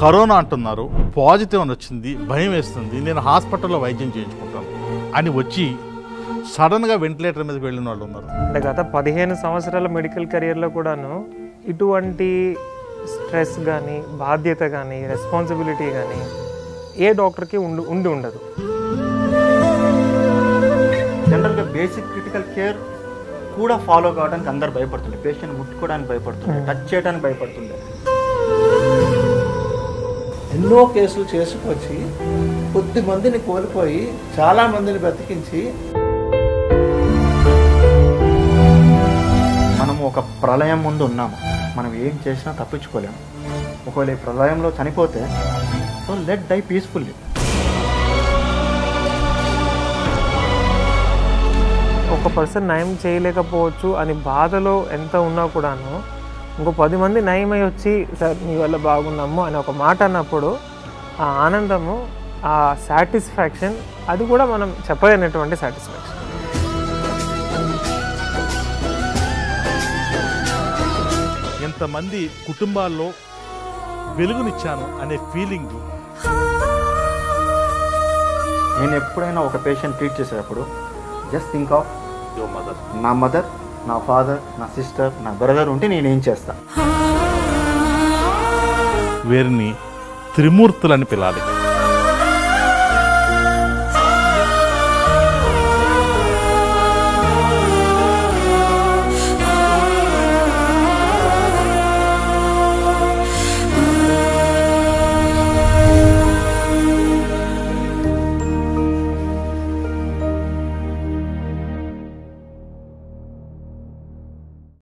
Corona అంటున్నారు. Positive అని వచ్చింది భయం వేస్తుంది. నేను హాస్పిటల్లో వైద్యం చేయించుకుంటాను అని వచ్చి సడన్గా వెంటిలేటర్ మీదకి వెళ్ళిన వాళ్ళు ఉన్నారు. అంటే గత పదిహేను సంవత్సరాల మెడికల్ కెరియర్లో కూడాను ఇటువంటి స్ట్రెస్ కానీ బాధ్యత కానీ రెస్పాన్సిబిలిటీ కానీ ఏ డాక్టర్కి ఉండి ఉండి ఉండదు. జనరల్గా బేసిక్ క్రిటికల్ కేర్ కూడా ఫాలో కావడానికి అందరు భయపడుతుండే. పేషెంట్ ముట్టుకోవడానికి భయపడుతుండే టచ్ చేయడానికి భయపడుతుండే. ఎన్నో కేసులు చేసుకొచ్చి కొద్ది మందిని కోల్పోయి చాలా మందిని బ్రతికించి మనము ఒక ప్రళయం ముందు ఉన్నాము. మనం ఏం చేసినా తప్పించుకోలేము. ఒకవేళ ఈ ప్రళయంలో చనిపోతే సో లెట్ డై పీస్ఫుల్లీ. ఒక పర్సన్ నయం చేయలేకపోవచ్చు అని బాధలో ఎంత ఉన్నా కూడాను ఇంకో పది మంది నయమై వచ్చి సార్ మీ వల్ల బాగున్నాము అని ఒక మాట అన్నప్పుడు ఆ ఆనందము ఆ సాటిస్ఫాక్షన్ అది కూడా మనం చెప్పలేనటువంటి సాటిస్ఫాక్షన్. ఎంతమంది కుటుంబాల్లో వెలుగునిచ్చాను అనే ఫీలింగ్? నేను ఎప్పుడైనా ఒక పేషెంట్ ట్రీట్ చేసేటప్పుడు జస్ట్ థింక్ ఆఫ్ నా మదర్ నా ఫాదర్ నా సిస్టర్ నా బ్రదర్ ఉంటే నేనేం చేస్తా? వీరిని త్రిమూర్తులని పిలాలి.